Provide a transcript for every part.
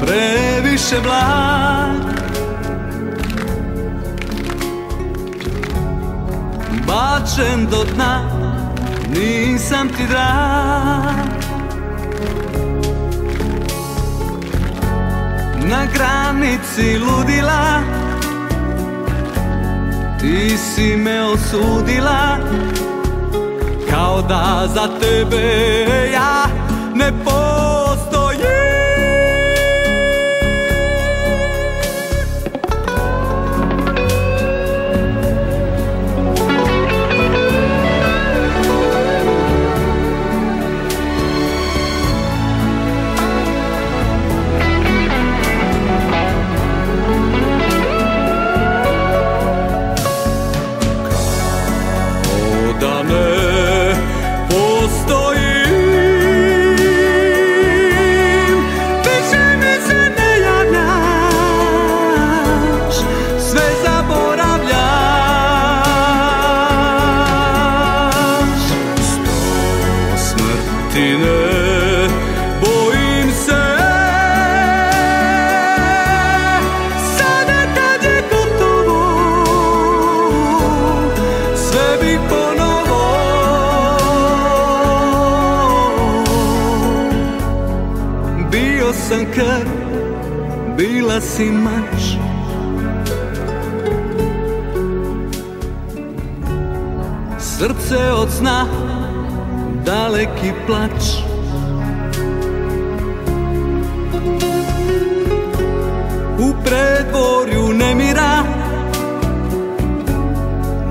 previše blag. Bačen do dna, nisam ti drag. Na granici ludila Ti si me osudila. Kao da za tebe ja ne postojim Bio sam krv, bila si mač. Srce od sna, daleki plač. U predvorju nemira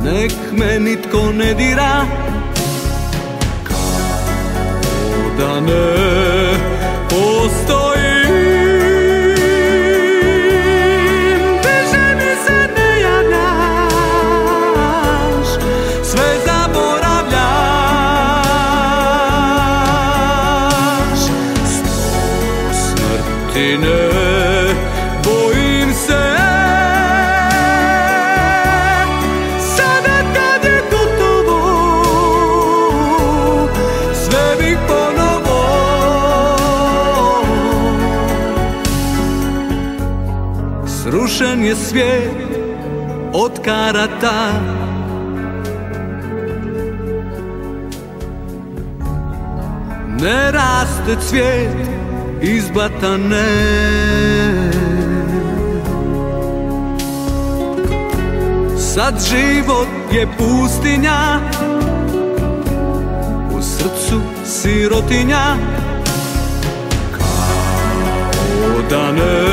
Nek me nitko ne dira. Kao da ne costó Srušen je svijet od karata. Ne raste cvijet iz batane. Sad život je pustinja U srcu sirotinja. Kao da ne